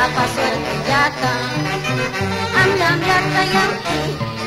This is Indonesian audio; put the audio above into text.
Yapa suerte yata Am yam